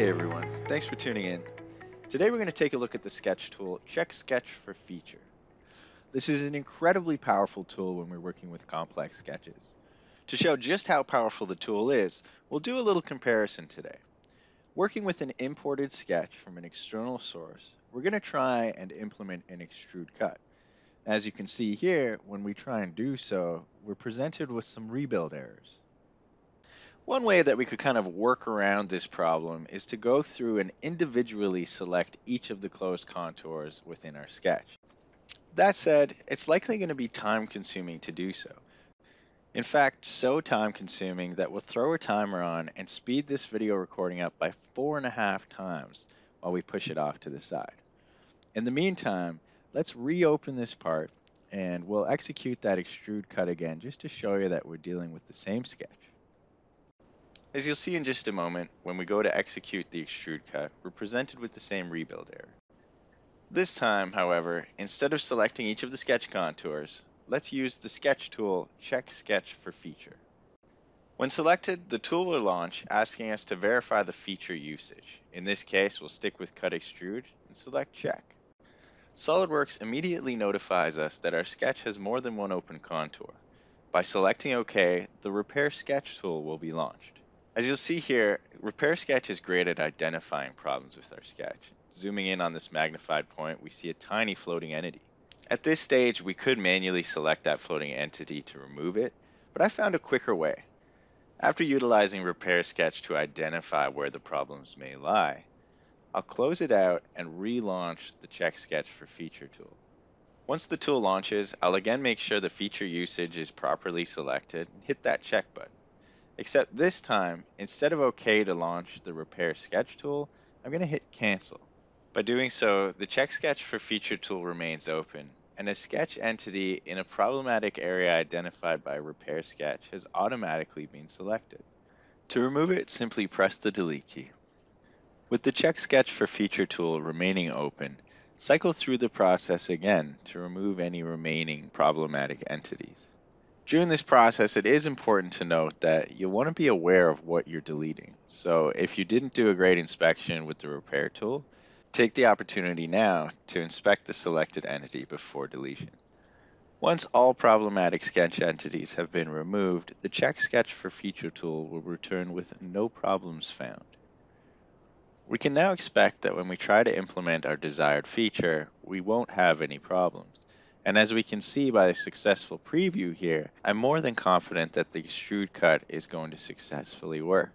Hey everyone, thanks for tuning in. Today we're going to take a look at the sketch tool, Check Sketch for Feature. This is an incredibly powerful tool when we're working with complex sketches. To show just how powerful the tool is, we'll do a little comparison today. Working with an imported sketch from an external source, we're going to try and implement an extrude cut. As you can see here, when we try and do so, we're presented with some rebuild errors. One way that we could kind of work around this problem is to go through and individually select each of the closed contours within our sketch. That said, it's likely going to be time consuming to do so. In fact, so time consuming that we'll throw a timer on and speed this video recording up by four and a half times while we push it off to the side. In the meantime, let's reopen this part and we'll execute that extrude cut again just to show you that we're dealing with the same sketch. As you'll see in just a moment, when we go to execute the extrude cut, we're presented with the same rebuild error. This time, however, instead of selecting each of the sketch contours, let's use the Sketch tool, Check Sketch for Feature. When selected, the tool will launch, asking us to verify the feature usage. In this case, we'll stick with Cut Extrude and select Check. SOLIDWORKS immediately notifies us that our sketch has more than one open contour. By selecting OK, the Repair Sketch tool will be launched. As you'll see here, Repair Sketch is great at identifying problems with our sketch. Zooming in on this magnified point, we see a tiny floating entity. At this stage, we could manually select that floating entity to remove it, but I found a quicker way. After utilizing Repair Sketch to identify where the problems may lie, I'll close it out and relaunch the Check Sketch for Feature tool. Once the tool launches, I'll again make sure the feature usage is properly selected and hit that check button. Except this time, instead of OK to launch the Repair Sketch tool, I'm going to hit Cancel. By doing so, the Check Sketch for Feature tool remains open, and a sketch entity in a problematic area identified by Repair Sketch has automatically been selected. To remove it, simply press the Delete key. With the Check Sketch for Feature tool remaining open, cycle through the process again to remove any remaining problematic entities. During this process, it is important to note that you'll want to be aware of what you're deleting. So if you didn't do a great inspection with the repair tool, take the opportunity now to inspect the selected entity before deletion. Once all problematic sketch entities have been removed, the Check Sketch for Feature tool will return with no problems found. We can now expect that when we try to implement our desired feature, we won't have any problems. And as we can see by the successful preview here, I'm more than confident that the extrude cut is going to successfully work.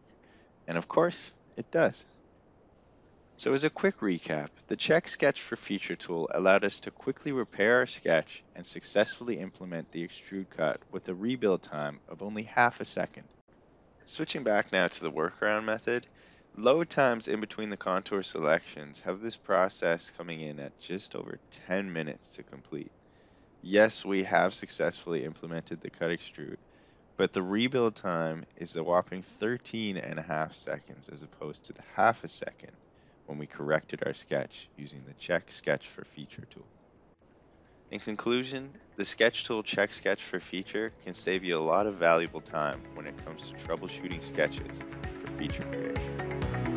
And of course, it does. So as a quick recap, the Check Sketch for Feature tool allowed us to quickly repair our sketch and successfully implement the extrude cut with a rebuild time of only half a second. Switching back now to the workaround method, load times in between the contour selections have this process coming in at just over 10 minutes to complete. Yes, we have successfully implemented the cut extrude, but the rebuild time is a whopping 13 and a half seconds as opposed to the half a second when we corrected our sketch using the Check Sketch for Feature tool. In conclusion, the Sketch tool Check Sketch for Feature can save you a lot of valuable time when it comes to troubleshooting sketches for feature creation.